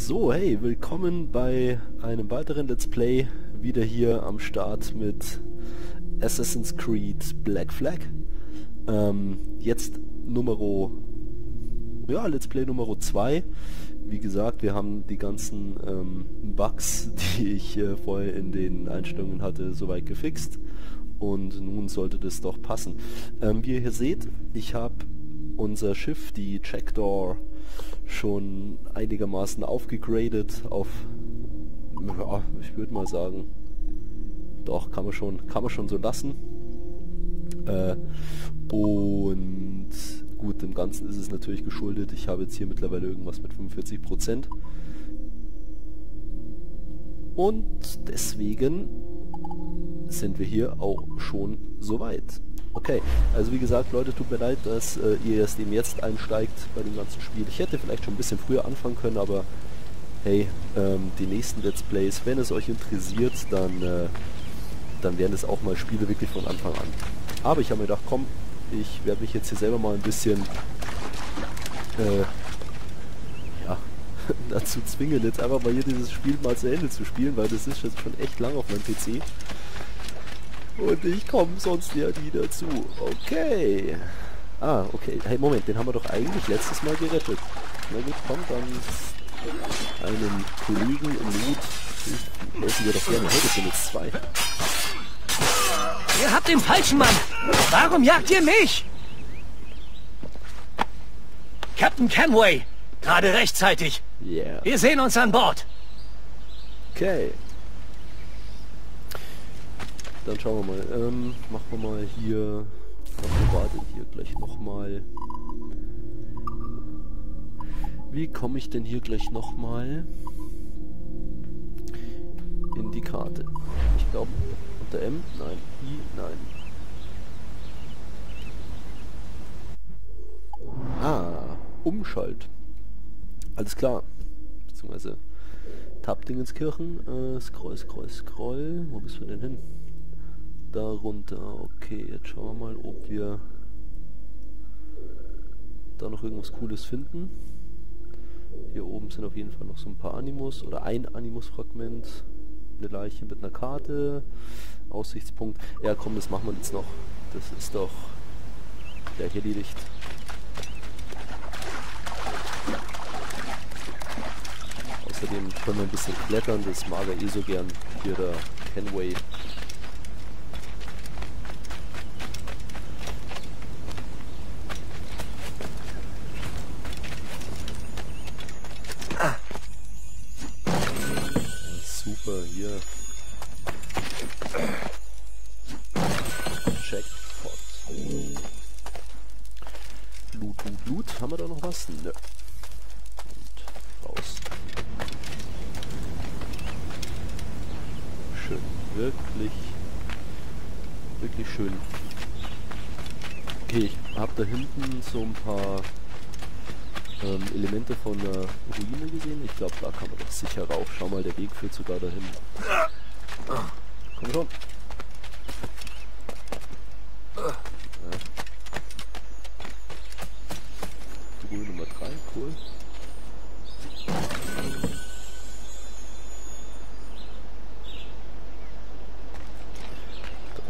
So, hey, willkommen bei einem weiteren Let's Play. Wieder hier am Start mit Assassin's Creed Black Flag. Ähm, jetzt Nummer, ja, Let's Play Nummer 2. Wie gesagt, wir haben die ganzen ähm, Bugs, die ich äh, vorher in den Einstellungen hatte, soweit gefixt. Und nun sollte das doch passen. Ähm, wie ihr hier seht, ich habe unser Schiff, die Jackdaw, schon einigermaßen aufgegradet auf, ja, ich würde mal sagen, doch, kann man schon, kann man schon so lassen. Äh, und gut, dem Ganzen ist es natürlich geschuldet. Ich habe jetzt hier mittlerweile irgendwas mit 45 Prozent. Und deswegen sind wir hier auch schon soweit. Okay, also wie gesagt, Leute, tut mir leid, dass äh, ihr erst eben jetzt einsteigt bei dem ganzen Spiel. Ich hätte vielleicht schon ein bisschen früher anfangen können, aber hey, ähm, die nächsten Let's Plays, wenn es euch interessiert, dann, äh, dann werden es auch mal Spiele wirklich von Anfang an. Aber ich habe mir gedacht, komm, ich werde mich jetzt hier selber mal ein bisschen äh, ja, dazu zwingen, jetzt einfach mal hier dieses Spiel mal zu Ende zu spielen, weil das ist jetzt schon echt lang auf meinem PC. Und ich komme sonst ja nie dazu. Okay. Ah, okay. Hey, Moment, den haben wir doch eigentlich letztes Mal gerettet. Na gut, komm, dann einen Kollegen im Not helfen wir doch gerne. Hey, das sind jetzt zwei. Ihr habt den falschen Mann. Warum jagt ihr mich? Captain Kenway, gerade rechtzeitig. Yeah. Wir sehen uns an Bord. Okay. Dann schauen wir mal. Ähm, machen wir mal hier. Was war denn hier gleich nochmal? Wie komme ich denn hier gleich nochmal in die Karte? Ich glaube unter M? Nein. I? Nein. Ah, Umschalt. Alles klar. Beziehungsweise Tab-Dingenskirchen. Äh, scroll, scroll, scroll. Wo bist du denn hin? Darunter. Okay, jetzt schauen wir mal, ob wir da noch irgendwas Cooles finden. Hier oben sind auf jeden Fall noch so ein paar Animus oder ein Animus-Fragment. Eine Leiche mit einer Karte. Aussichtspunkt. Ja komm, das machen wir jetzt noch. Das ist doch gleich erledigt. Außerdem können wir ein bisschen klettern, das mag er eh so gern. Hier der Kenway. Super, hier. Jackpot. Loot, Loot, Loot. Haben wir da noch was? Nö. Und raus. Schön. Wirklich, wirklich schön. Okay, ich habe da hinten so ein paar ähm, Elemente von der Ruine gesehen. Ich glaube, da kann man doch sicher rauf. Schau mal, der Weg führt sogar dahin. Komm schon. Ja. Truhe Nummer 3, cool. Da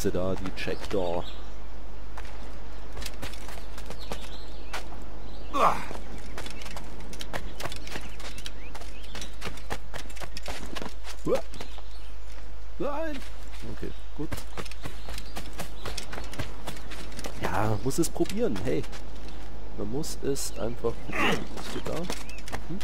sie da, die. Uah. Nein! Okay, gut. Ja, muss es probieren, hey. Man muss es einfach probieren. Bist du da? Hm?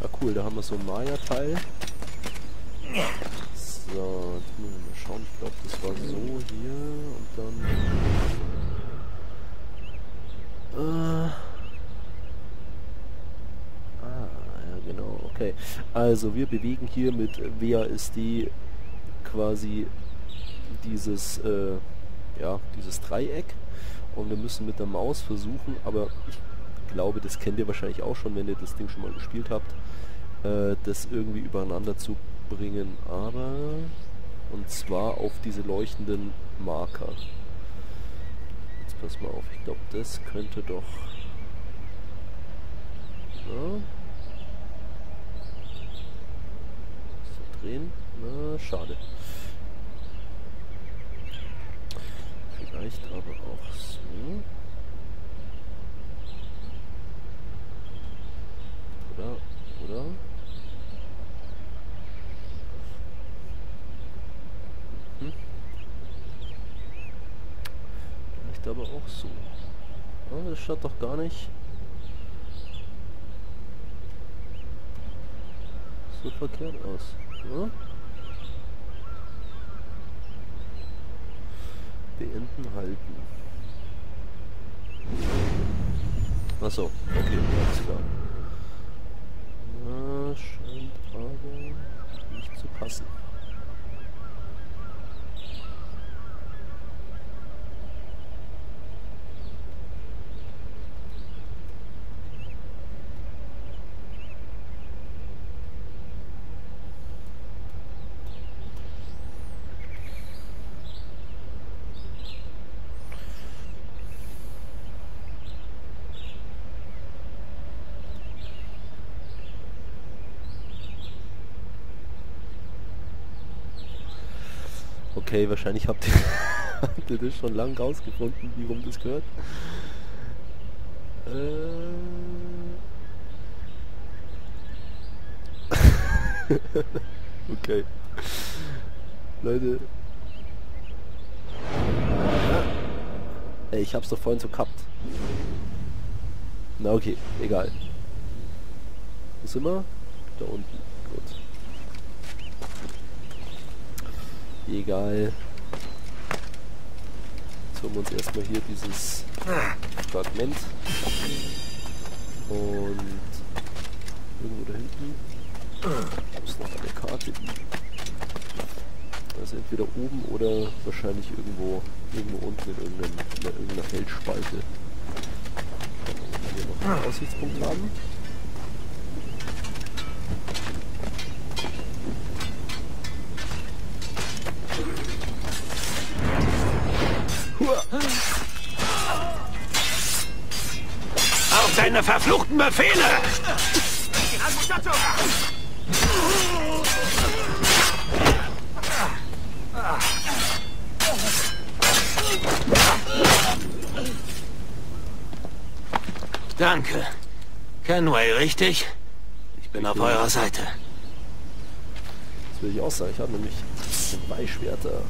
Ja cool, da haben wir so ein Maya-Teil. So, jetzt müssen wir mal schauen. Ich glaube, das war so hier und dann... Äh, ah, ja genau, okay. Also wir bewegen hier mit WASD quasi dieses, äh, ja, dieses Dreieck und wir müssen mit der Maus versuchen, aber ich glaube, das kennt ihr wahrscheinlich auch schon, wenn ihr das Ding schon mal gespielt habt, äh, das irgendwie übereinander zu bringen, aber und zwar auf diese leuchtenden Marker. pass mal auf. Ich glaube, das könnte doch... Na? So drehen? Na, schade. Vielleicht aber auch so. Oder? Oder? Vielleicht aber auch so. Ah, das schaut doch gar nicht so verkehrt aus. Ja? Beenden halten. Achso, okay, alles klar. Na, scheint aber nicht zu passen. Okay, wahrscheinlich habt ihr, habt ihr das schon lang rausgefunden, wie rum das gehört. Äh... okay. Leute. Ey, ich hab's doch vorhin so gehabt. Na okay, egal. Wo sind wir? Da unten. Gut. Egal. Jetzt holen wir uns erstmal hier dieses Fragment. Und irgendwo da hinten ist noch eine Karte. Also entweder oben oder wahrscheinlich irgendwo irgendwo unten in, irgendeinem, in irgendeiner Feldspalte. Hier noch einen Aussichtspunkt haben. Auf deine verfluchten Befehle! Danke. Kenway, richtig? Ich bin auf eurer Seite. Das will ich auch sagen. Ich habe nämlich zwei Schwerter.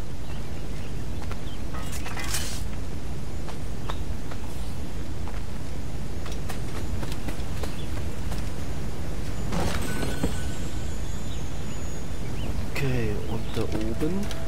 Da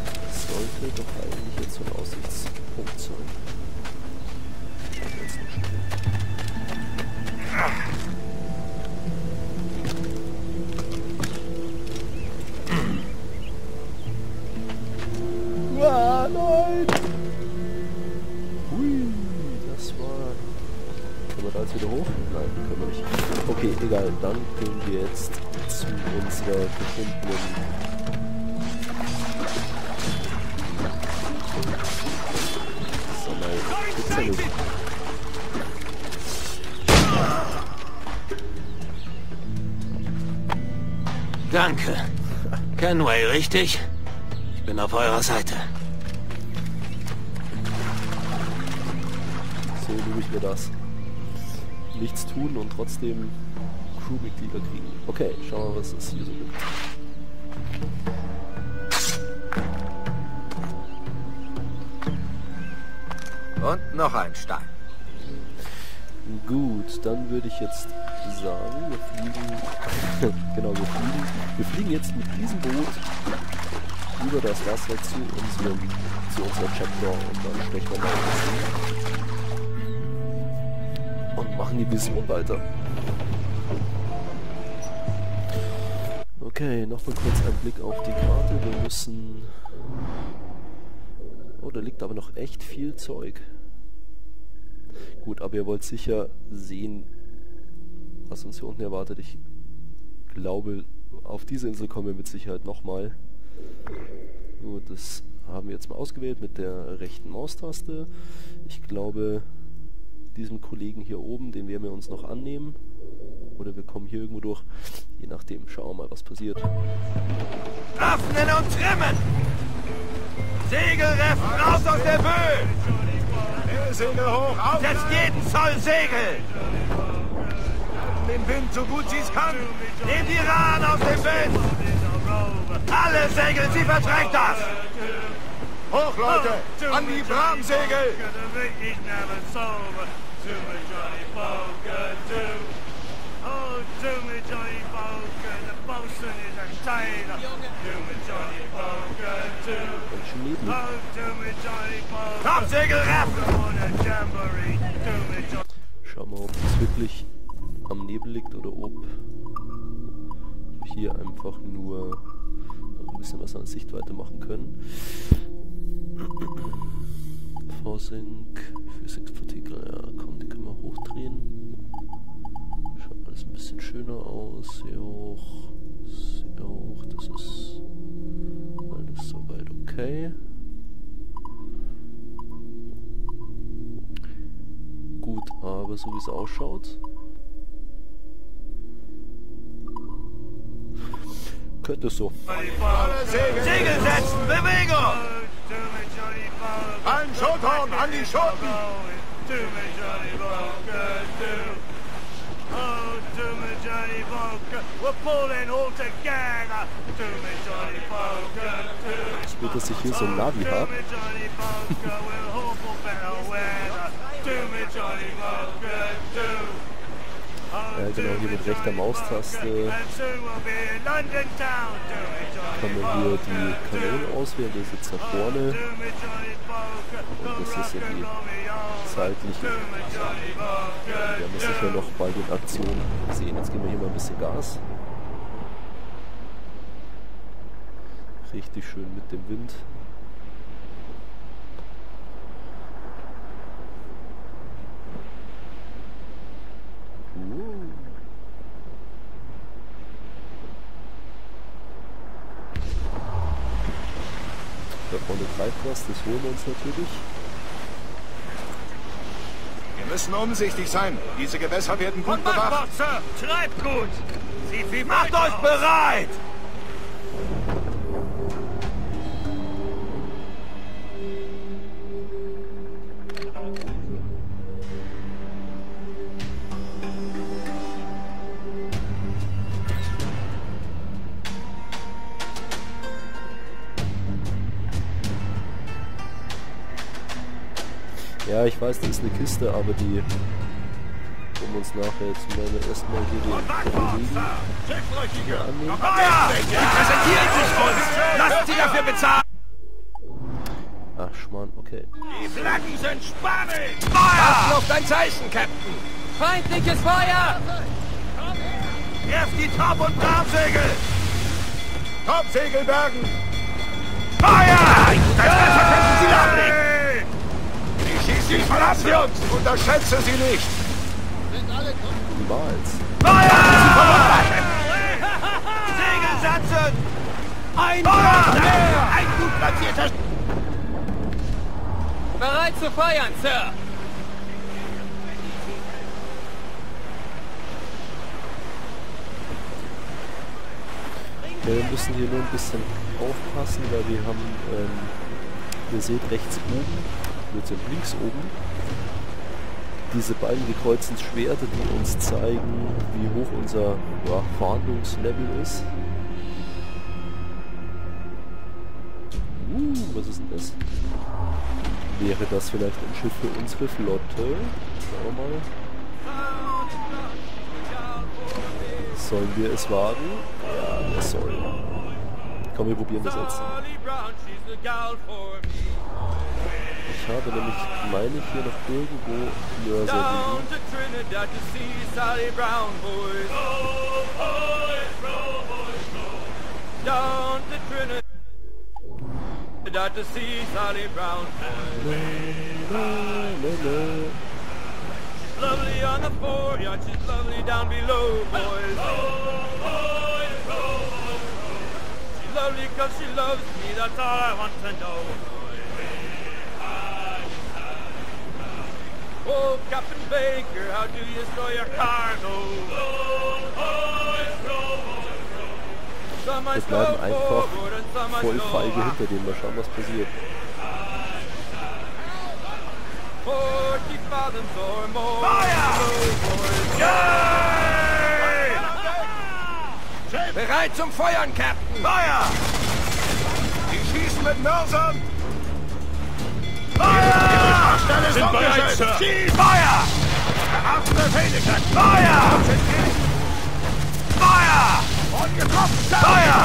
trotzdem Crewmitglieder kriegen. Okay, schauen wir mal, was es hier so gibt. Und noch ein Stein. Gut, dann würde ich jetzt sagen, wir fliegen. genau, wir fliegen. Wir fliegen jetzt mit diesem Boot über das Wasser zu unserem zu unserer Chapter und dann stechen wir mal ins und machen die Vision weiter. Okay, nochmal kurz ein Blick auf die Karte. Wir müssen. Oh, da liegt aber noch echt viel Zeug. Gut, aber ihr wollt sicher sehen, was uns hier unten erwartet. Ich glaube, auf diese Insel kommen wir mit Sicherheit nochmal. Gut, das haben wir jetzt mal ausgewählt mit der rechten Maustaste. Ich glaube, diesem Kollegen hier oben, den werden wir uns noch annehmen. Oder wir kommen hier irgendwo durch. Je nachdem, schauen wir mal, was passiert. Öffnen und trimmen! Segelreff raus aus der Böe! Segel hoch, auf! Setzt jeden Zoll Segel! Den Wind so gut sie es kann! Nehmt die Rahn aus dem Wind! Alle Segel, sie verträgt das! Hoch, Leute! An die Bramsegel! Wir mal, ob es wirklich am Nebel liegt oder ob hier einfach nur noch ein bisschen was an Sichtweite machen können. V-Sync, Physics-Partikel, ja komm, die können wir hochdrehen. Schaut alles ein bisschen schöner aus. Hier auch, hier auch, das ist alles soweit okay. Gut, aber so wie es ausschaut, könnte es so. Segel! Setzen! Bewegung! Ein Schothorn an die Schoten! Do me, Johnny Bogan, do. Oh, do me, Johnny Bogan. We're pulling all together. Do me, Johnny Bogan, do. Ich will, dass ich hier so ein Navi habe. Ja, genau, hier mit rechter Maustaste kann man hier die Kanonen auswählen, ist jetzt nach vorne und das ist ja die seitliche. Wir werden das sicher noch bald in Aktion sehen. Jetzt geben wir hier mal ein bisschen Gas. Richtig schön mit dem Wind. Da vorne treibt was, das holen wir uns natürlich. Wir müssen umsichtig sein. Diese Gewässer werden gut bewacht. Sir! Treibt gut! Sieht wie Macht euch aus. bereit! Ja, ich weiß, das ist eine Kiste, aber die um uns nachher jetzt mal erstmal hier den Kollegen annehmen. Präsentieren sich uns! Lasst sie dafür bezahlen! Ach, Schmarrn, okay. Die Flaggen sind spanisch! Feuer! auf dein Zeichen, Captain! Feindliches Feuer! Erst die Top- und Trabsegel! Topsegel bergen! Feuer! Das Wasser könnten sie lahmlegen! Nicht verlassen sie uns! Unterschätze sie nicht! Niemals. Feuer! Segel setzen! Ein Feuer! Ein gut platzierter... Bereit zu feuern, Sir! Wir müssen hier nur ein bisschen aufpassen, weil wir haben, ähm, ihr seht rechts oben, sind links oben, diese beiden gekreuzten Schwerter, die uns zeigen, wie hoch unser ja, Fahndungslevel ist. Uh, was ist denn das? Wäre das vielleicht ein Schiff für unsere Flotte? Schauen wir mal. Sollen wir es wagen? Ja, wir sollen. Komm, wir probieren das jetzt. Ich habe nämlich, meine ich, hier noch irgendwo Mörser liegen. Down to Trinidad to see Sally Brown. La, la, la. She's lovely on the foreyacht, she's lovely down below, boys. She's lovely cause she loves me, that's all I want to know. Oh, Captain Baker, how do you store your cargo? Wir bleiben einfach voll feige hinter dem. Mal schauen, was passiert. Forty fathoms or more. Feuer! Bereit zum Feuern, Captain! Feuer! Die schießen mit Mörsern! Feuer! Stelle Sind bereit! Sir. Schieß! Feuer! Befehle, Captain! Feuer! Feuer! Und getroffen! Feuer!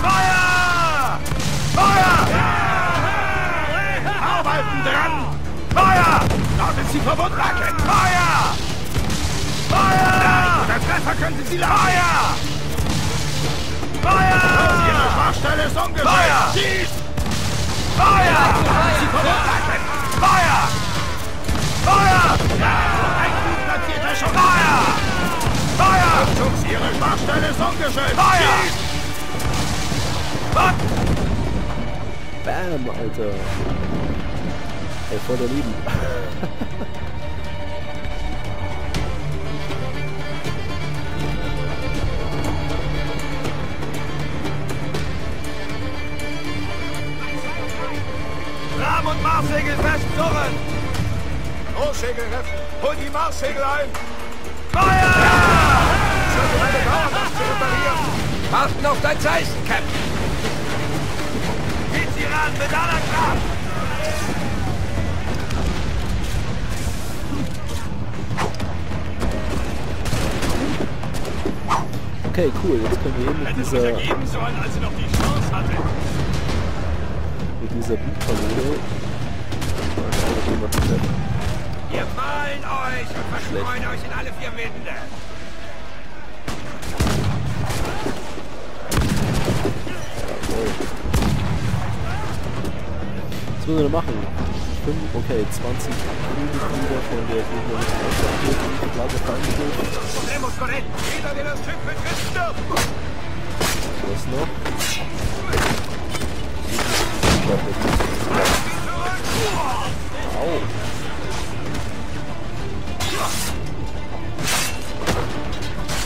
Feuer! Feuer! Arbeiten dran! Feuer! Dort ist die Verbundlake! Feuer! Feuer! Der Treffer könnte sie lassen! Feuer! Feuer! Ihre Schwachstelle ist umgestellt! Feuer! Schieß! Feuer! Feuer! Feuer! Ein gut platzierter Schuss! Feuer! Feuer! Schutz, Ihre Schwachstelle ist umgestellt! Feuer! Bam, Alter. Ey, voll daneben. Rahm- und Marssegel festzurren! Großsegel retten! Hol die Marssegel ein! Feuer! Es wird eine dauern, das zu reparieren! Warten auf dein Zeichen, Captain. Geht sie ran mit aller Kraft! Okay, cool. Jetzt können wir mit Hätte sich dieser, ergeben sollen, als sie noch die Chance hatte. Mit dieser Blutkanone. Wir malen euch und verstreuen euch in alle vier Winde! Was müssen wir machen? Okay, 20 Crewmitglieder von der gegnerischen Flagge vereinigt. Problemus korrekt! Au.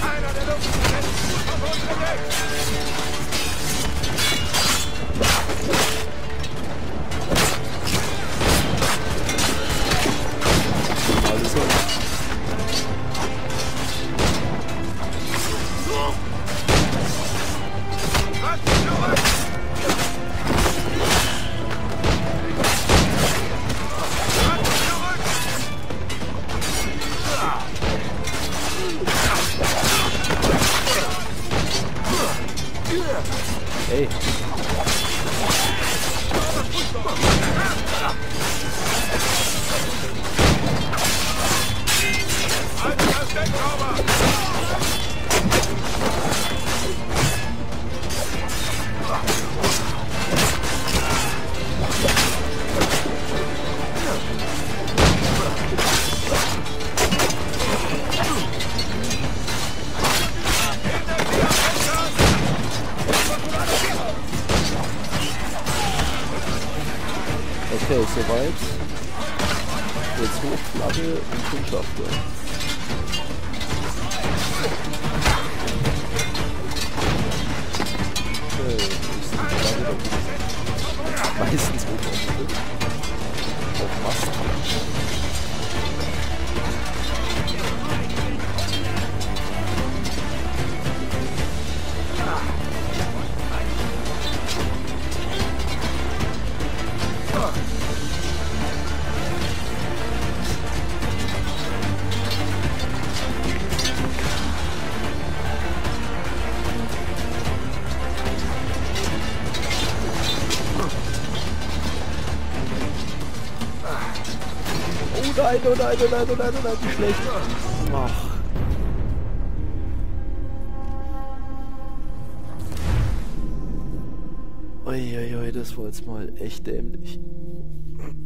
Einer der Luftgrenzen auf nein, oh nein, oh nein, oh nein, oh nein, wie schlecht. Ach. Uiuiui, das war jetzt mal echt dämlich.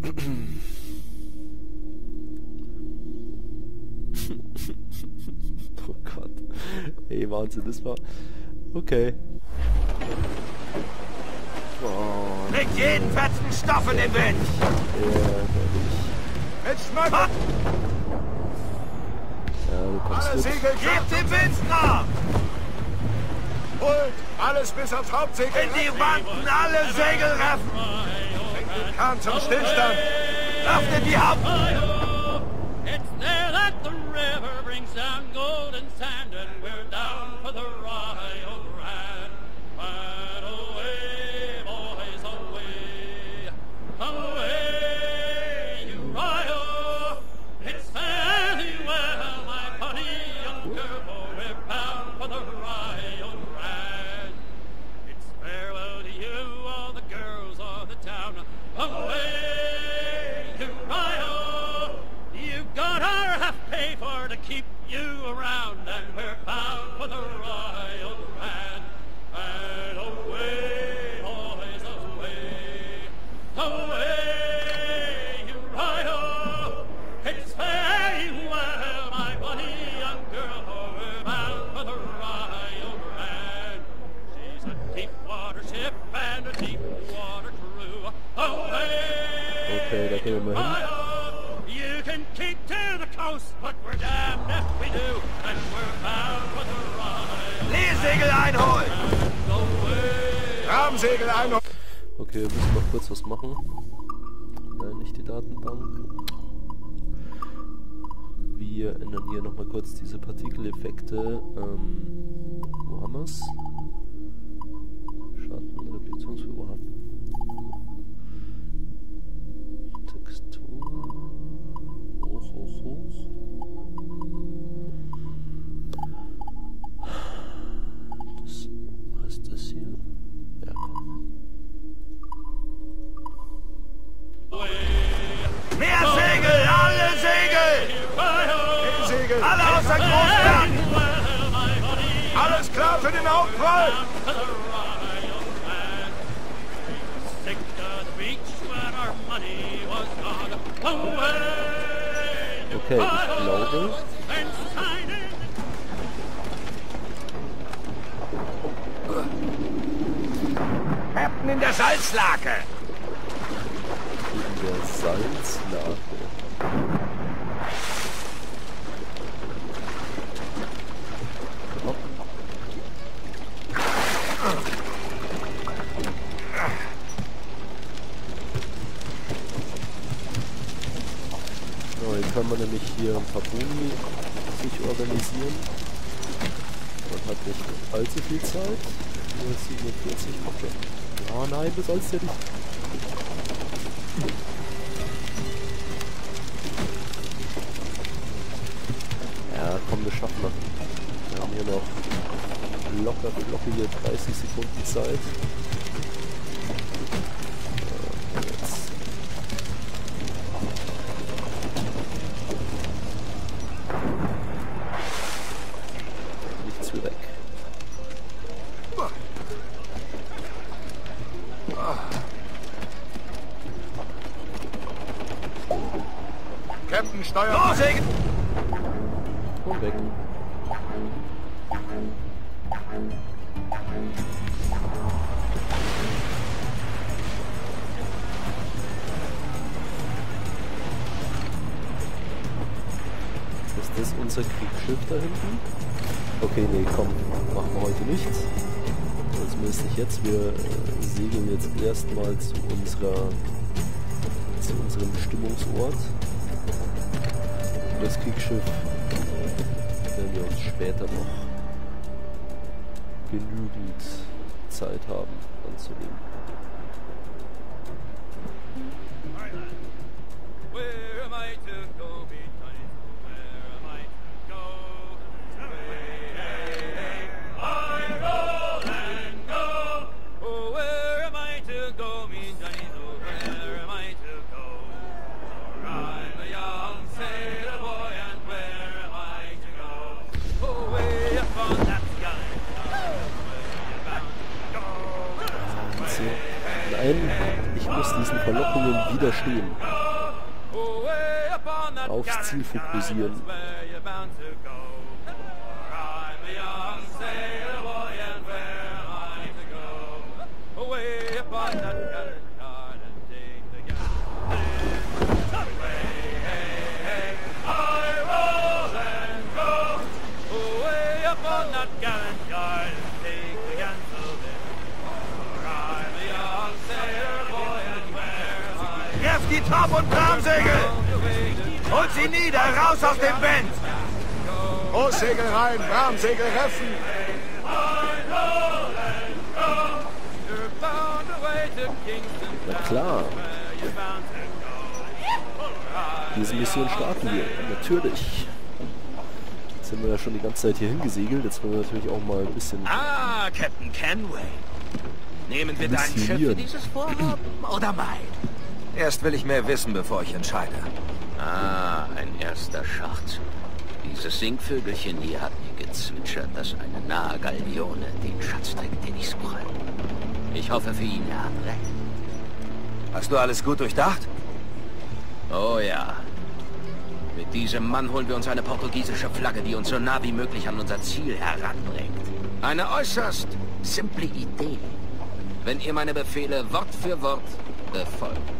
oh Gott. Ey, Wahnsinn, das war... Okay. Gebt dem Wind nach! Holt alles bis aufs Hauptsegel! In die Wanden alle Segel raffen! Bringt den Kahn zum Stillstand! Öffnet die Haupt... keep you around, and we're bound for the Royal Grand. And away, boys, away, away, you Royal. It's very well, my bunny young girl, for we're bound for the Royal Grand. She's a deep water ship and a deep water crew. Away, Okay, da gehen Royal Leesegel einholen! Rahmsegel einholen! Okay, wir müssen noch kurz was machen. Nein, nicht die Datenbank. Wir ändern hier nochmal kurz diese Partikeleffekte. Ähm, wo haben wir's? Kann man nämlich hier ein paar Boni sich organisieren. Man hat nicht allzu viel Zeit. Nur 47, okay. Oh nein, du sollst ja nicht Ja, komm, wir schaffen das. Wir haben hier noch locker, lockige 30 Sekunden Zeit. Okay, nee, komm, machen wir heute nicht. Also Zumindest nicht jetzt. Wir äh, segeln jetzt erstmal zu unserer zu unserem Bestimmungsort. Das Kriegsschiff werden wir uns später noch genügend Zeit haben anzunehmen. Widerstehen. Aufs Ziel fokussieren. Bramsegel! Holt sie nieder, raus aus dem Bend! Großsegel rein, Bramsegel reffen! Na klar, diese Mission starten wir. Natürlich. Jetzt sind wir ja schon die ganze Zeit hier hingesegelt. Jetzt wollen wir natürlich auch mal ein bisschen... Ah, Captain Kenway. Nehmen wir dein Schiff für dieses Vorhaben oder mein? Erst will ich mehr wissen, bevor ich entscheide. Ah, ein erster Schachzug. Dieses Singvögelchen hier hat mir gezwitschert, dass eine nahe Galeone den Schatz trägt, den ich suche. Ich hoffe für ihn, er hat recht. Hast du alles gut durchdacht? Oh ja. Mit diesem Mann holen wir uns eine portugiesische Flagge, die uns so nah wie möglich an unser Ziel heranbringt. Eine äußerst simple Idee. Wenn ihr meine Befehle Wort für Wort befolgt.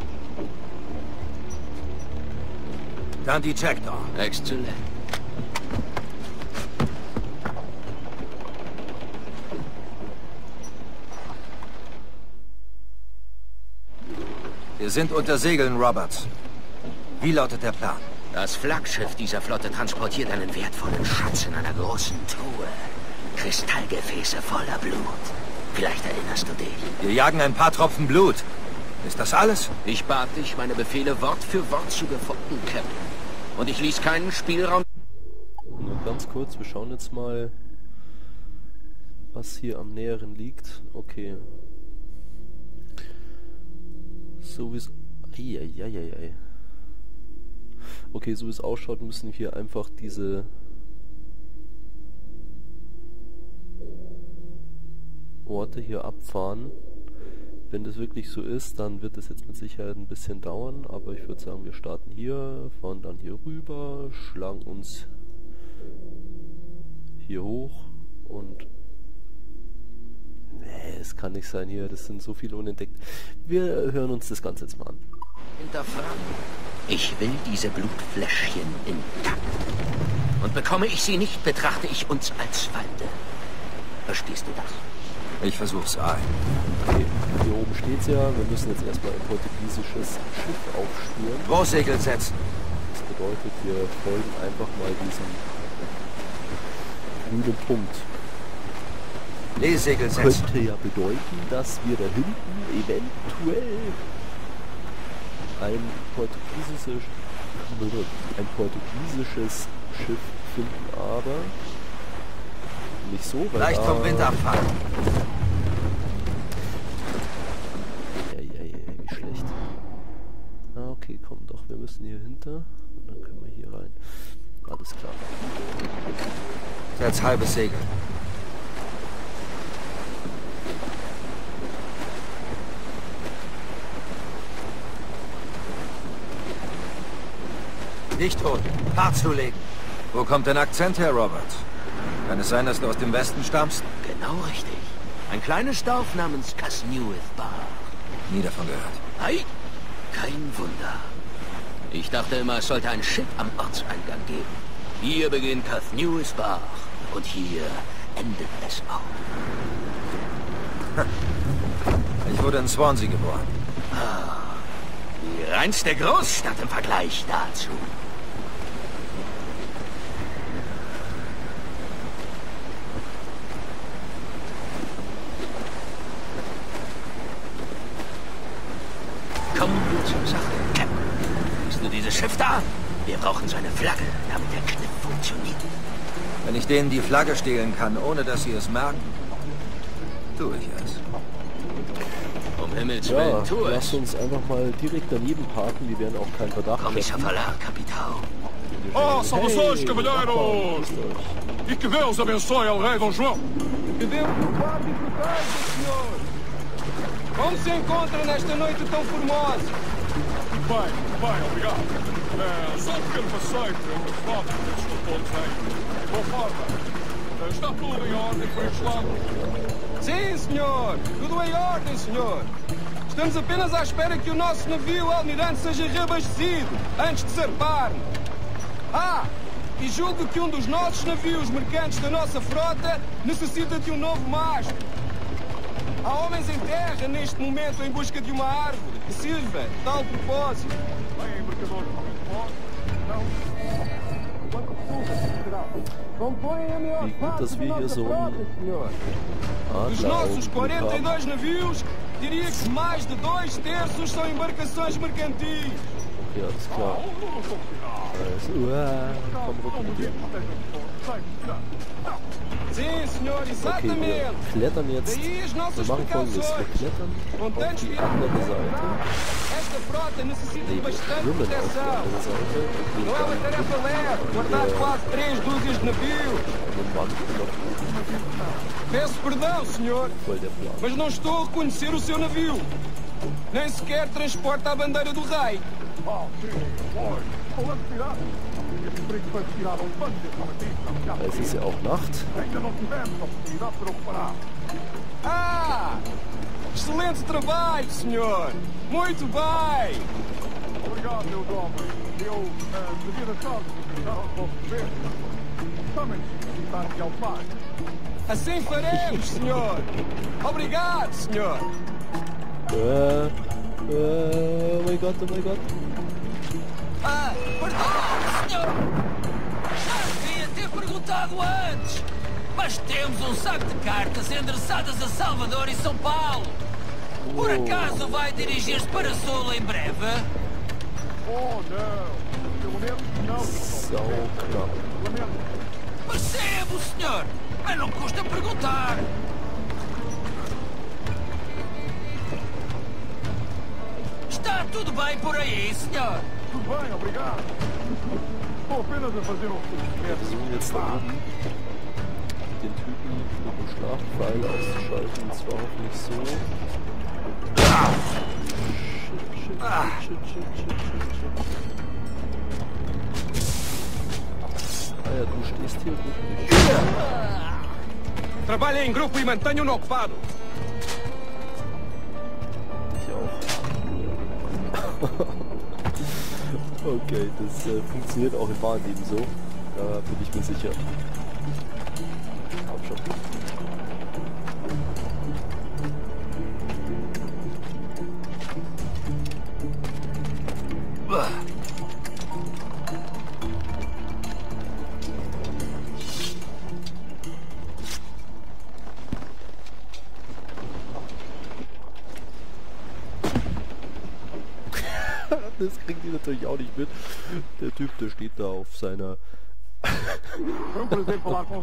Dann die Jackdaw. Exzellent. Wir sind unter Segeln, Roberts. Wie lautet der Plan? Das Flaggschiff dieser Flotte transportiert einen wertvollen Schatz in einer großen Truhe. Kristallgefäße voller Blut. Vielleicht erinnerst du dich. Wir jagen ein paar Tropfen Blut. Ist das alles? Ich bat dich, meine Befehle Wort für Wort zu befolgen, Captain. Und ich ließ keinen Spielraum. Nur ganz kurz, wir schauen jetzt mal, was hier am näheren liegt. Okay. So wie es... Okay, so wie es ausschaut, müssen wir hier einfach diese... Orte hier abfahren. Wenn das wirklich so ist, dann wird es jetzt mit Sicherheit ein bisschen dauern, aber ich würde sagen, wir starten hier, fahren dann hier rüber, schlagen uns hier hoch und nee, es kann nicht sein hier, das sind so viele unentdeckt. Wir hören uns das Ganze jetzt mal an. hinterfragen. Ich will diese Blutfläschchen intakt. Und bekomme ich sie nicht, betrachte ich uns als Feinde. Verstehst du das? Ich versuch's ein. Okay, hier oben steht's ja, wir müssen jetzt erstmal ein portugiesisches Schiff aufspüren. Großsegel setzen. Das bedeutet, wir folgen einfach mal diesem grünen Punkt. Leesegel setzen. Könnte ja bedeuten, dass wir da hinten eventuell ein portugiesisches, ein portugiesisches Schiff finden, aber nicht so, weil Leicht vom Wind abfahren. Wie schlecht. Ah, okay, komm doch, wir müssen hier hinter und dann können wir hier rein. Alles klar. Setz halbes Segel. Nicht tot. Hart zulegen. Wo kommt dein Akzent her, Robert? Kann es sein, dass du aus dem Westen stammst? Genau richtig. Ein kleines Dorf namens Casnewith Bar. Nie davon gehört. Ei, kein Wunder. Ich dachte immer, es sollte ein Schiff am Ortseingang geben. Hier beginnt Cathnewith Bar und hier endet es auch. Ich wurde in Swansea geboren. Die reinste Großstadt im Vergleich dazu. Kommen wir zur Sache, Captain. Siehst du dieses Schiff da? Wir brauchen seine Flagge, damit der Kniff funktioniert. Wenn ich denen die Flagge stehlen kann, ohne dass sie es merken, tue ich es. Um Himmels Ja, Willen, tu lass es. uns einfach mal direkt daneben parken, wir werden auch keinen Verdacht Kommissar wecken. Verlag, Capitão. Oh, saudações, Hey, cavalheiros! grüßt euch. E que Deus abençoe ao rei Dom João. Que Deus o guarde e proteja, senhor. Como se encontra nesta noite tão formosa? Bem, bem, obrigado. É, só pequeno passeio entre os fotos destes todos aí. Forma. É, Está tudo em ordem por este lado. Sim, senhor. Tudo em ordem, senhor. Estamos apenas à espera que o nosso navio almirante seja reabastecido antes de zarparmos. Ah, e julgo que um dos nossos navios mercantes da nossa frota necessita de um novo mastro. Há homens em terra neste momento em busca de uma árvore que sirva tal propósito. Bem, embarcador, não. Quanto e quantas vigas ou um... Dos nossos 42 navios, diria que mais de dois terços são embarcações mercantis. Ja, das ist klar. Also, äh. Sim, senhor, Okay, wir exatamente. klettern jetzt. Daí as Wir nossas machen folgendes. Wir precauções. klettern Com auf tantos die virados andere Seite. Esta frota necessita de bastante proteção. Não é uma tarefa leve, guardar quase três dúzias de navios. Peço perdão, senhor, mas não estou a reconhecer o seu navio. Nem sequer transporta a bandeira do rei. Oh, sim. Es ist ja auch Nacht. Ainda não tivemos oportunidade para o reparar. Ah! Excelente trabalho, senhor. Muito bem. Obrigado, meus homens. Eu eh, devia deixá-los utilizar o vosso governo. Chamem-se militar de alfaz. Assim faremos, senhor. Obrigado, senhor. Äh, äh, oh mein Gott, oh mein Gott. Ah, perdão, senhor! Ah, devia ter perguntado antes! Mas temos um saco de cartas endereçadas a Salvador e São Paulo! Por acaso vai dirigir-se para Sul em breve? Oh, não. Pelo menos não. Knapp. Lamento. Percebo, senhor! Mas não custa perguntar! Está tudo bem por aí, senhor? Tudo bem, obrigado. Estou apenas a fazer um den Typen mit dem Schlafpfeil auszuschalten. Und zwar hoffentlich so. Shit, shit, shit, shit, shit, shit, shit. Ah ja, du stehst hier. Trabalhe em grupo e mantenham-no ocupado. Ich auch. okay, das äh, funktioniert auch im wahren Leben so. Da bin ich mir sicher.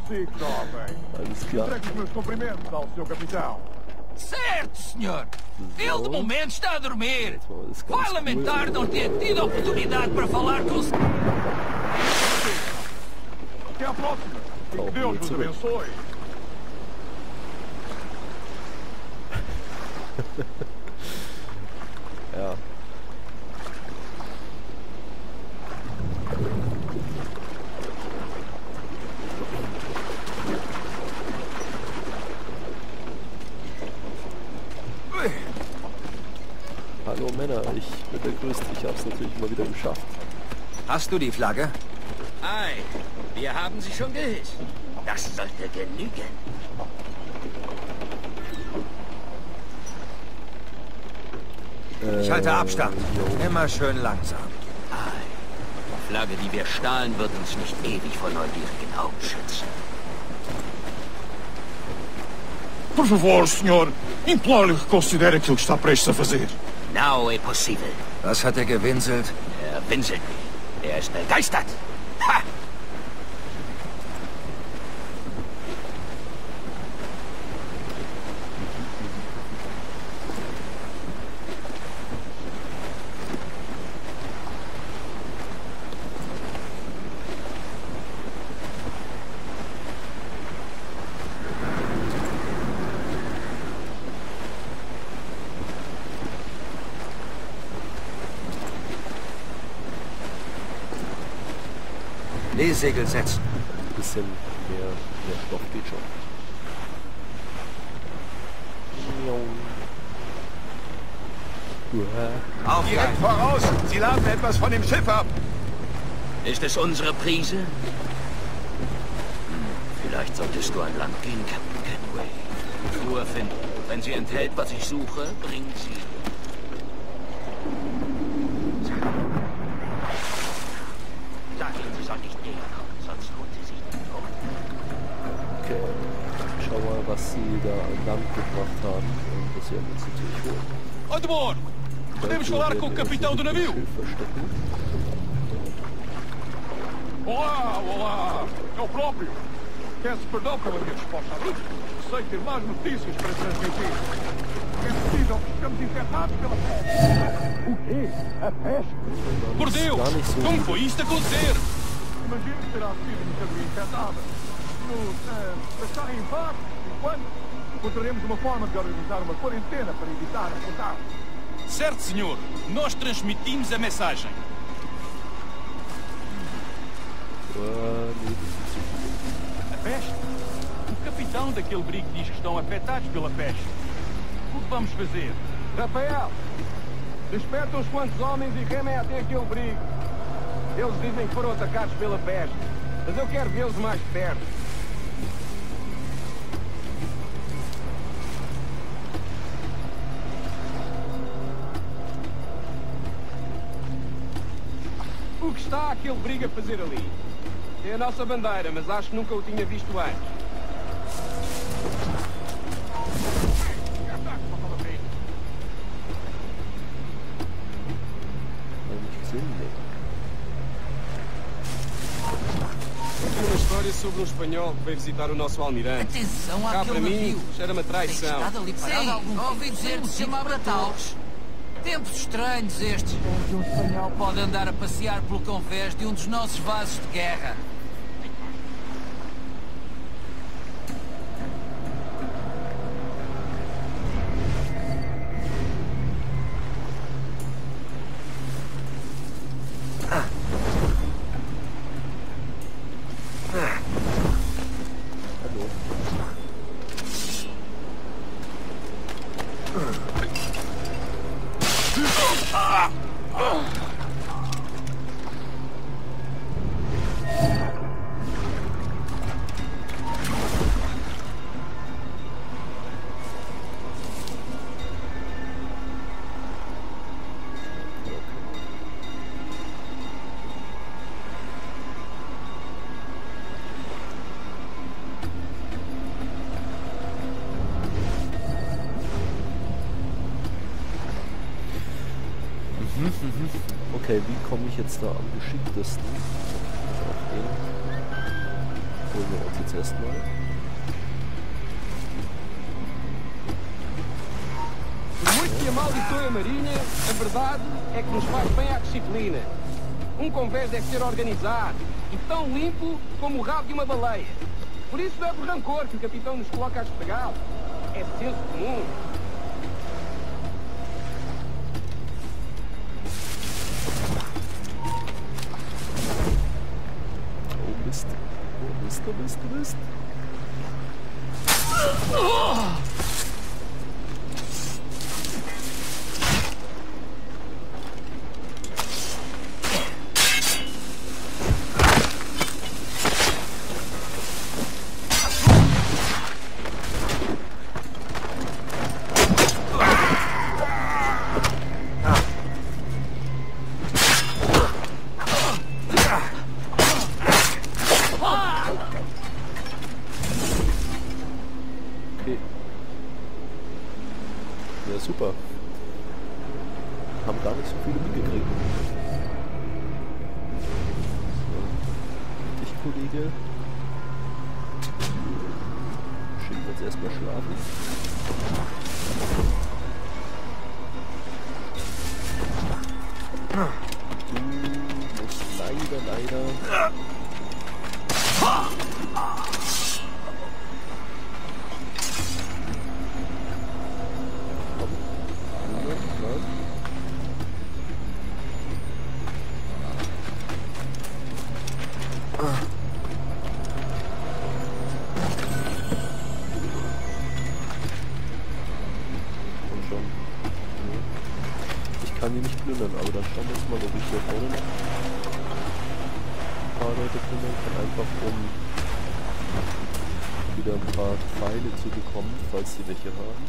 Consigo, jovem. Entregue os meus cumprimentos ao seu capitão. Certo, senhor! Ele de momento está a dormir! Vai lamentar não ter tido a oportunidade para falar com o senhor. Até à próxima. E Auch que Deus vos zurück. abençoe. Hast du die Flagge? Ei, wir haben sie schon gehisst. Das sollte genügen. Ich halte Abstand. Immer schön langsam. Ei, die Flagge, die wir stahlen, wird uns nicht ewig vor neugierigen Augen schützen. Por favor, senhor, imploro-lhe que considere aquilo que está prestes a fazer. Now é possível. Was hat er gewinselt? Er winselt nicht. Er ist begeistert. Ha! Leesegel setzen. Ein bisschen mehr, mehr Stoff geht schon. Uah. Direkt voraus! Sie laden etwas von dem Schiff ab! Ist es unsere Prise? Hm, vielleicht solltest du an Land gehen, Captain Kenway. Ruhe finden. Wenn sie enthält, was ich suche, bringt sie. Bordo! Podemos falar com o capitão do navio? Olá, olá! É o próprio. Peço perdão pela minha resposta à dúvida. Sei ter más notícias para transmitir. É possível que estamos infectados pela peste. O quê? A peste? Por Deus! Como foi isto acontecer? Imagino que terá sido um mercadoria infectada. Nos uh, deixarem em paz, enquanto encontraremos uma forma de organizar uma quarentena para evitar a contágio. Certo, senhor. Nós transmitimos a mensagem. A peste? O capitão daquele brigo diz que estão afetados pela peste. O que vamos fazer? Rafael, desperta uns quantos homens e remem até aquele brigo. Eles dizem que foram atacados pela peste, mas eu quero vê-los mais de perto. Está aquele brigo a fazer ali? É a nossa bandeira, mas acho que nunca o tinha visto antes. Uma história sobre um espanhol que veio visitar o nosso almirante. Atenção Cá àquele para mim, navio. cheira-me a Tem traição. estado ali parado Sim, algum ouvi dizer que se chamava para tal. Torres. Tempos estranhos estes. Um espanhol pode andar a passear pelo convés de um dos nossos vasos de guerra. Ich jetzt da am geschicktesten? Den holen wir uns jetzt erstmal. Que a Marinha, a verdade é que nos faz bem à disciplina. Um convés deve ser organizado e tão limpo como o rabo de uma baleia. Por isso não é por rancor que o capitão nos coloca a esfregá-lo. É senso comum. Oh Mist, plündern, aber dann schauen wir uns mal, ob ich hier vorne ein paar Leute kann, einfach um wieder ein paar Pfeile zu bekommen, falls sie welche haben.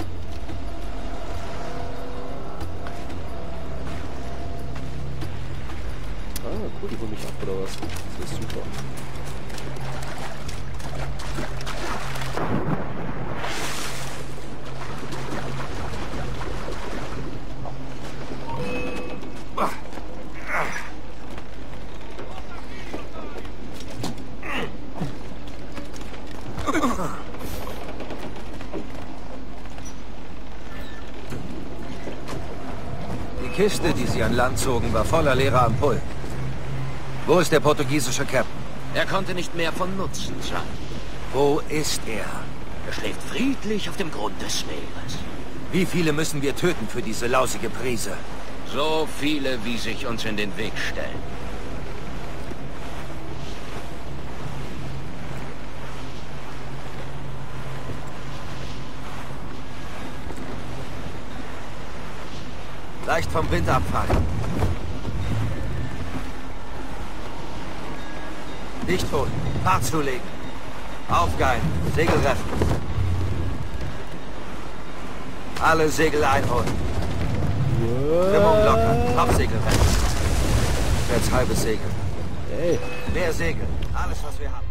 Ah, cool, die holen mich ab oder was? Das ist super. Kiste, die sie an Land zogen, war voller leerer Ampullen. Wo ist der portugiesische Captain? Er konnte nicht mehr von Nutzen sein. Wo ist er? Er schläft friedlich auf dem Grund des Meeres. Wie viele müssen wir töten für diese lausige Prise? So viele, wie sich uns in den Weg stellen. Leicht vom Wind abfallen. Nicht holen. Fahrt zulegen. Aufgeilen. Segel reffen. Alle Segel einholen. Stimmung lockern. Hauptsegel reffen. Jetzt halbes Segel. Hey, Mehr Segel. Alles, was wir haben.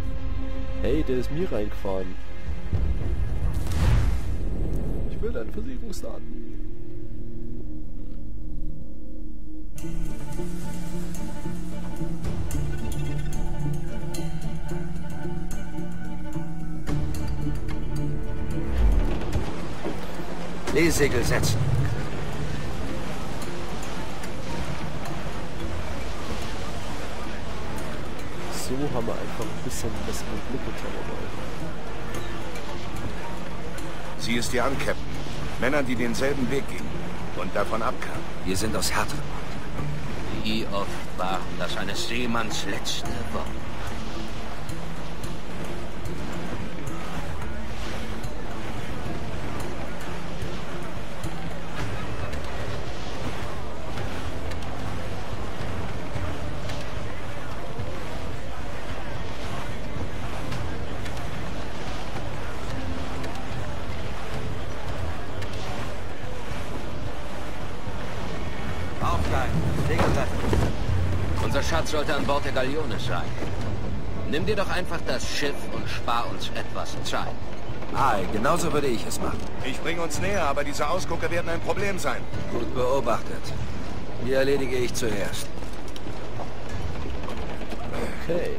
hey, der ist mir reingefahren. Ich will deine Versicherungsdaten. Leesegel setzen. So haben wir einfach ein bisschen besseren Blick unter der Leute. Sieh es dir an, Captain. Männer, die denselben Weg gingen und davon abkamen. Wir sind aus Härte. Wie oft waren das eines Seemanns letzte Worte? Galeone sein. Nimm dir doch einfach das Schiff und spar uns etwas Zeit. Ei, genauso würde ich es machen. Ich bringe uns näher, aber diese Ausgucke werden ein Problem sein. Gut beobachtet. Die erledige ich zuerst. Okay.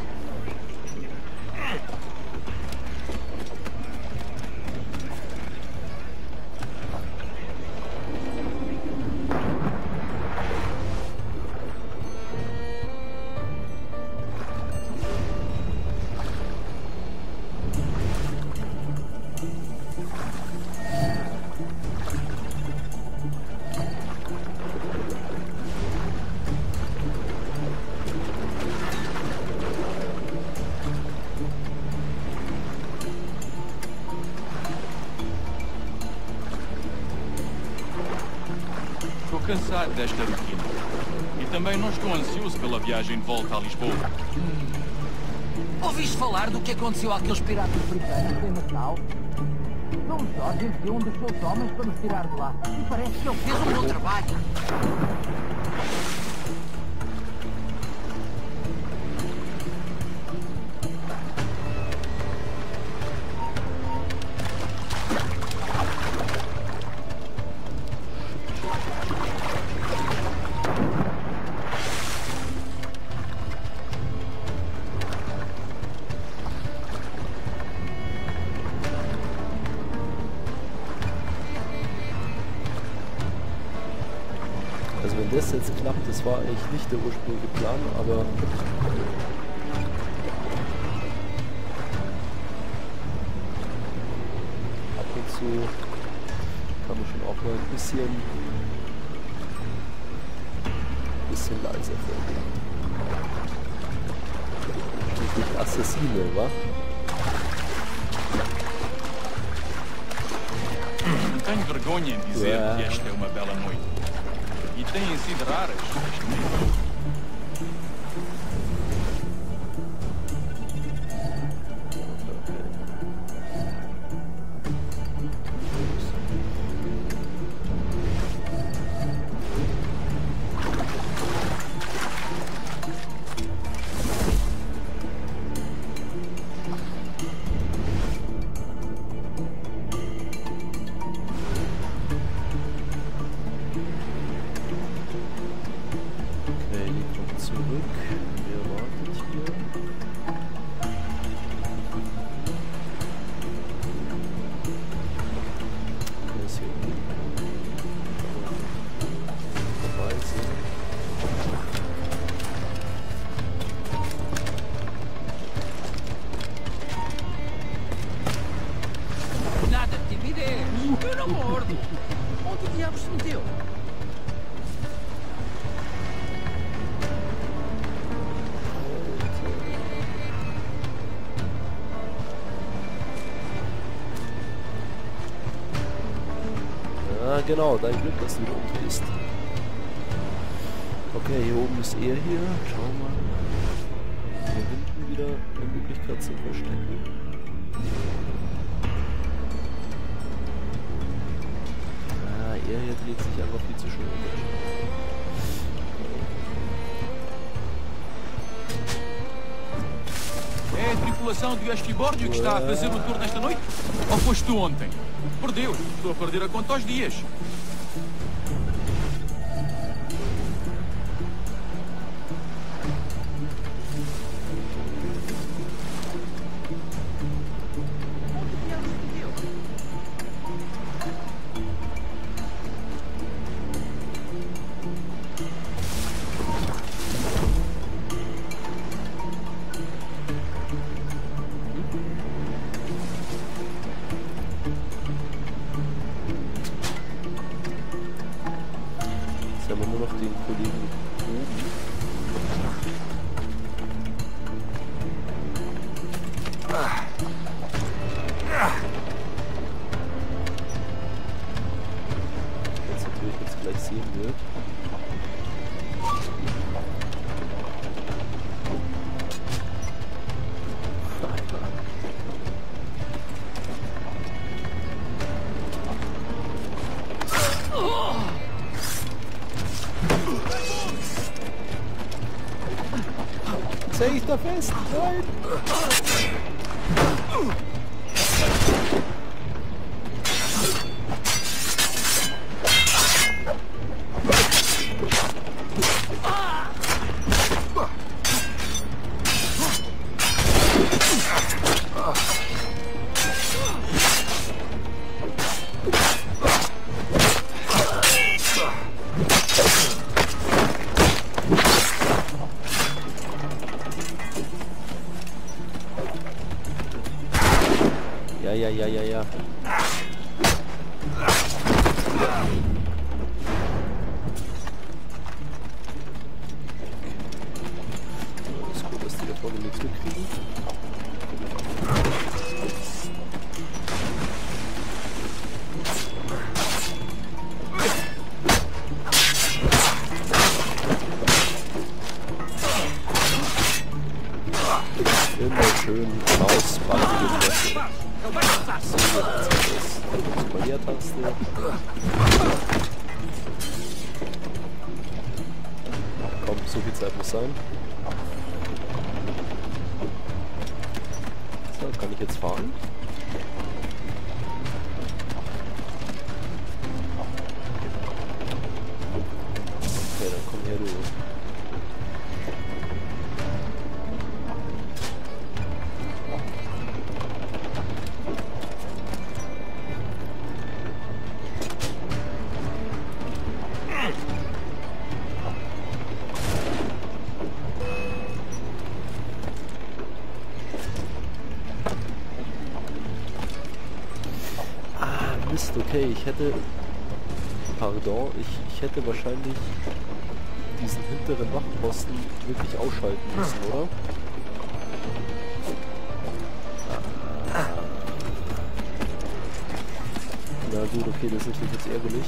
Desta rotina. E também não estou ansioso pela viagem de volta a Lisboa. Ouviste falar do que aconteceu àqueles piratas britânicos em Macau? Dom Jorge enviou um dos seus homens para nos tirar de lá. E parece que ele fez um bom trabalho. War eigentlich nicht der ursprüngliche Plan, aber ab und zu kann man schon auch mal ein bisschen bisschen leiser werden. Schließlich Assassine, wa? Não tenho vergonha em dizer Ué. que esta têm sido raras genau, dein Glück, dass du wieder umdrehst. Okay, hier oben ist er hier. Schauen wir mal. Hier hinten wieder eine Möglichkeit zu verstecken. Ah, er hier dreht sich einfach viel zu schnell. É a tripulação do Esquibórdio que está a fazer o tour nesta noite? Ou foste ontem? Deus, estou a perder a conta aos dias. Nur noch den Kollegen fest? Nein! So, kann hätte... Pardon, ich, ich hätte wahrscheinlich diesen hinteren Wachposten wirklich ausschalten müssen, oder? Na gut, okay, das ist natürlich jetzt ärgerlich.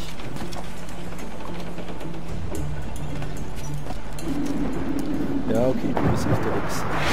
Ja, okay, das hilft ja nichts. hier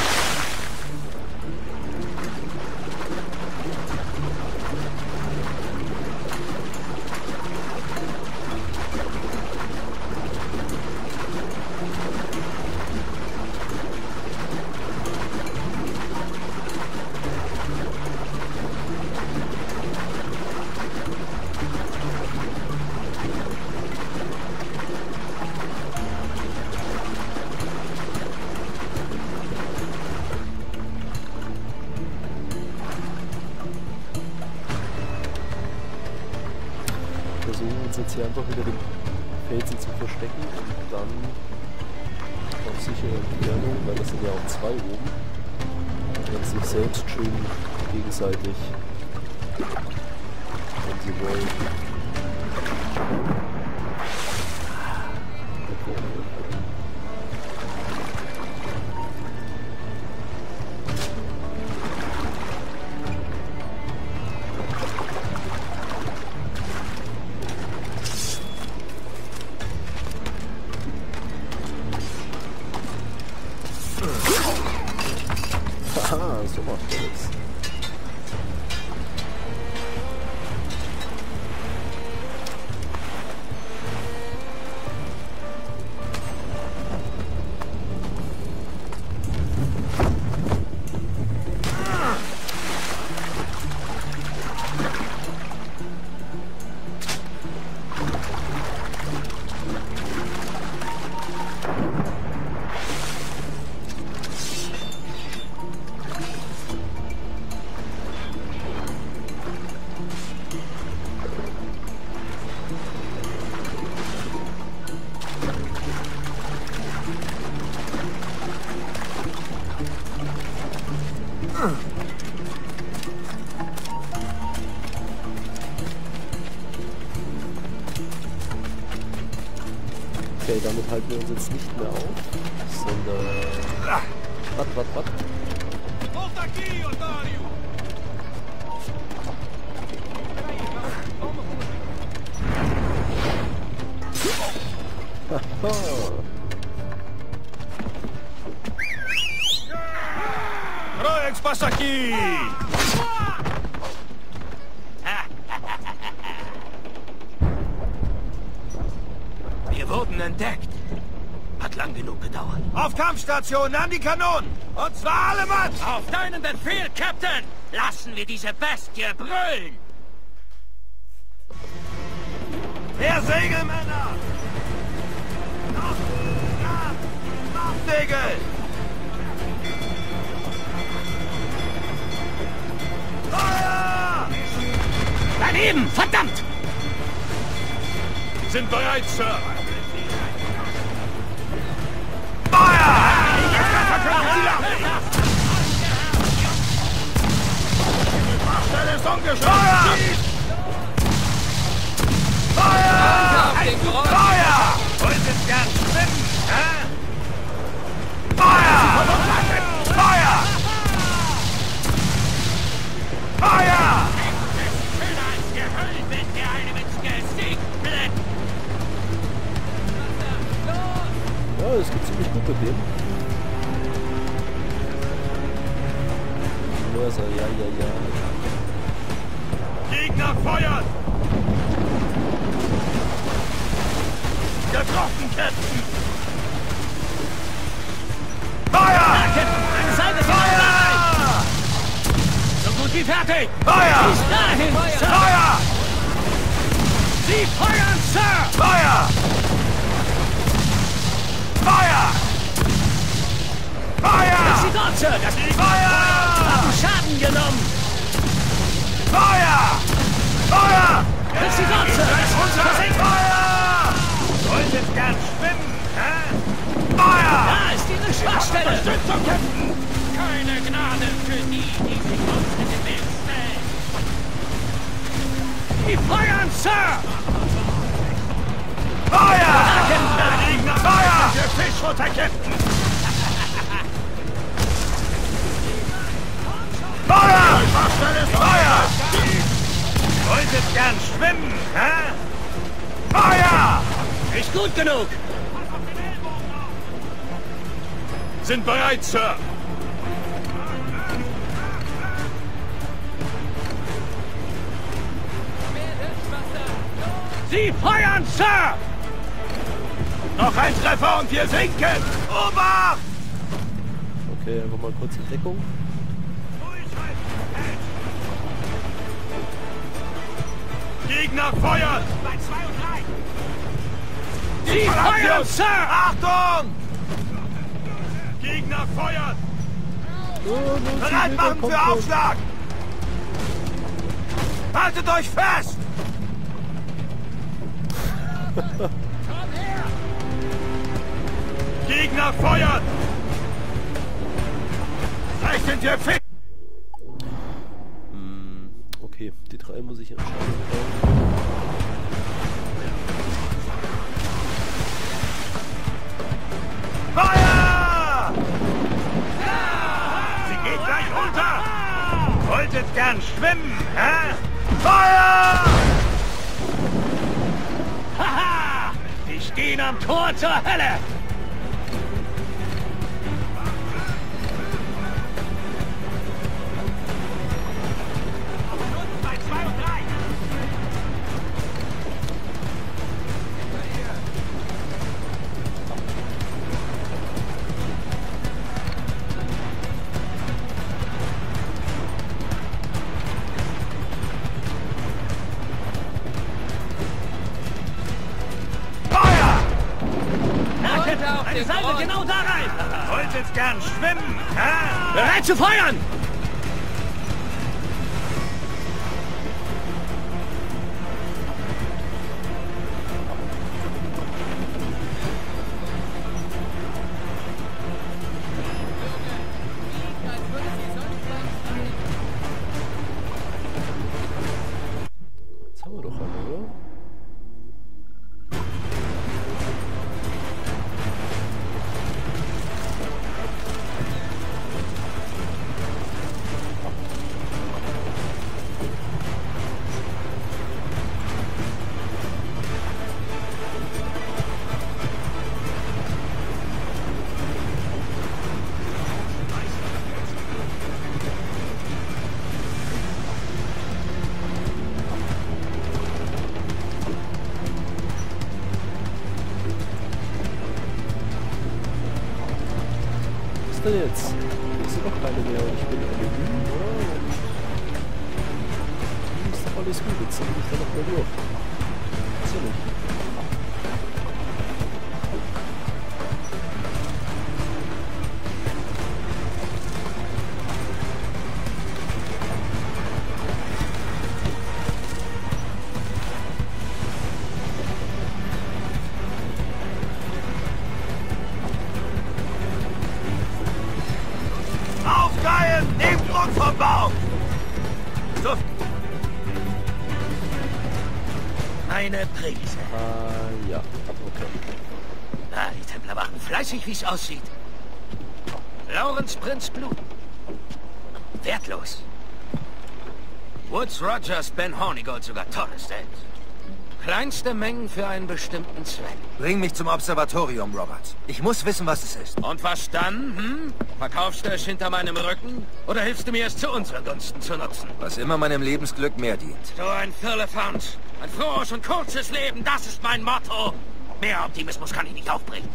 wir uns jetzt nicht mehr auf, sondern... Kampfstation, an die Kanonen! Und zwar alle Mann! Auf deinen Befehl, Captain! Lassen wir diese Bestie brüllen! Mehr Segel, Männer! Noch! Ja! Noch Segel! Feuer! Daneben! Verdammt! Sind bereit, Sir! Stelle ist umgeschlagen! Feuer! Feuer! Wollt ihr gern schwimmen, hä? Feuer! Feuer! Feuer! Ja, es geht ziemlich gut mit dem. Mörser, ja, ja, ja. Gegner feuert! Getroffen, Captain! Feuer! Seite Feuer! So gut wie fertig! Feuer! Bis dahin, Sir! Feuer! Sie feuern, Sir! Feuer! Feuer! Feuer! Sie dort, Sir! Das Feuer! haben Schaden genommen! Feuer! Feuer! Das Sie dort, Sir! Das ist unser Feuer! Wollt ihr gern schwimmen, hä? Feuer! Da ist Ihre Schwachstelle! Unterstützung, Captain! Keine Gnade für die, die sich uns in den Weg stellen! Sie feuern, Sir! Feuer! Gegner Feuer! Für Fischfutter, Captain! Feuer! Schwachstelle ist Feuer! Wollt ihr gern schwimmen, hä? Feuer! Nicht gut genug! Sind bereit, Sir! Sie feuern, Sir! Noch ein Treffer und wir sinken! Obacht! Okay, einfach mal kurz in Deckung. Gegner feuert! Bei zwei und drei! Sie feuern, Sir! Achtung! Gegner feuert! Oh, Bereit machen für Aufschlag! Haltet euch fest! Gegner feuern! Gleich sind wir fit! Hm, okay, die drei muss ich entscheiden. Stehen Seite Grund. genau da rein! Wolltet gern schwimmen, hä? Bereit zu feuern! Fleißig, wie es aussieht. Lawrence Prinz Blut. Wertlos. Woods Rogers, Ben Hornigold sogar tolles Geld. Kleinste Mengen für einen bestimmten Zweck. Bring mich zum Observatorium, Robert. Ich muss wissen, was es ist. Und was dann, hm? Verkaufst du es hinter meinem Rücken? Oder hilfst du mir, es zu unseren Gunsten zu nutzen? Was immer meinem Lebensglück mehr dient. So ein Firlefanz. Ein frohes und kurzes Leben, das ist mein Motto. Mehr Optimismus kann ich nicht aufbringen.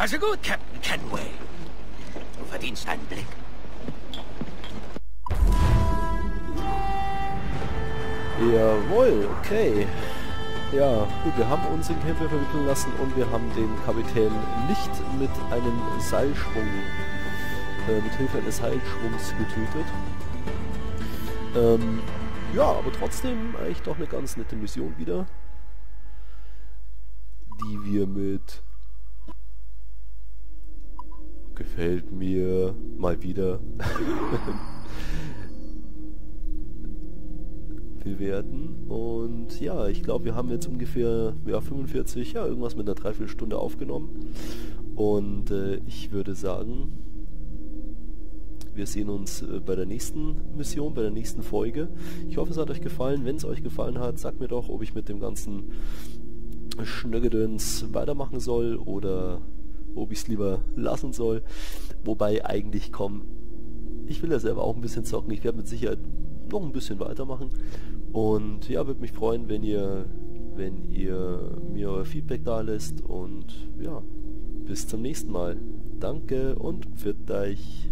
Also gut, Captain Kenway. Du verdienst einen Blick. Jawohl, okay. Ja, gut, wir haben uns in Kämpfe verwickeln lassen und wir haben den Kapitän nicht mit einem Seilschwung, äh, mit Hilfe eines Seilschwungs getötet. Ähm, ja, aber trotzdem eigentlich doch eine ganz nette Mission wieder, die wir mit gefällt mir mal wieder bewerten. Und ja, ich glaube, wir haben jetzt ungefähr ja, 45, ja, irgendwas mit einer Dreiviertelstunde aufgenommen. Und äh, ich würde sagen, wir sehen uns äh, bei der nächsten Mission, bei der nächsten Folge. Ich hoffe, es hat euch gefallen. Wenn es euch gefallen hat, sagt mir doch, ob ich mit dem ganzen Schnöggedöns weitermachen soll oder ob ich es lieber lassen soll. Wobei eigentlich komm, ich will ja selber auch ein bisschen zocken. Ich werde mit Sicherheit noch ein bisschen weitermachen. Und ja, würde mich freuen, wenn ihr, wenn ihr mir euer Feedback da lässt. Und ja, bis zum nächsten Mal. Danke und pfiat euch.